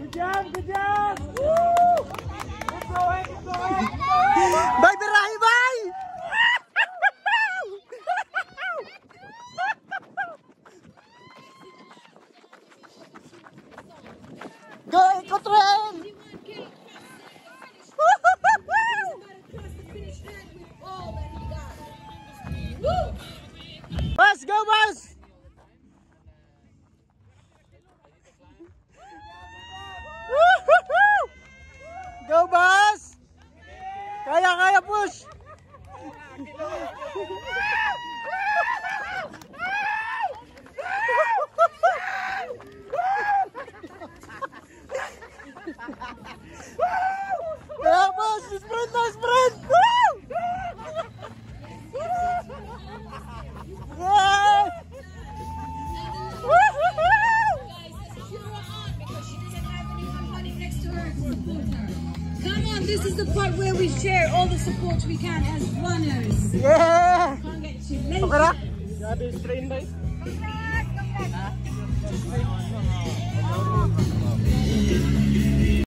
Good job, good job! Woo! Keep going, keep going, keep going! Bye, birahe, bye! Go, Eco Vamos! Vamos! Sprint, sprint! On, this is the part where we share all the support we can as runners. Yeah! Congratulations. Okay na? Grabe, strain ba? Congrats, congrats.